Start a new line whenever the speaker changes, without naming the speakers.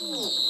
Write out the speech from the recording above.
Ooh.